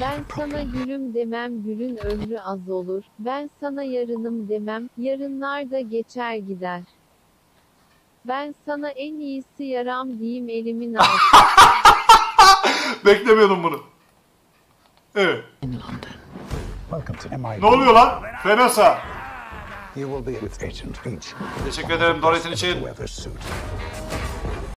Ben sana gülüm demem gülün ömrü az olur. Ben sana yarınım demem yarınlar da geçer gider. Ben sana en iyisi yaram diyeyim elimin altı. Beklemiyordum bunu. Evet. Welcome to MI. Ne oluyor lan? Fenasa. You will be with Agent H. Teşekkür ederim Doretin için. Weather suit.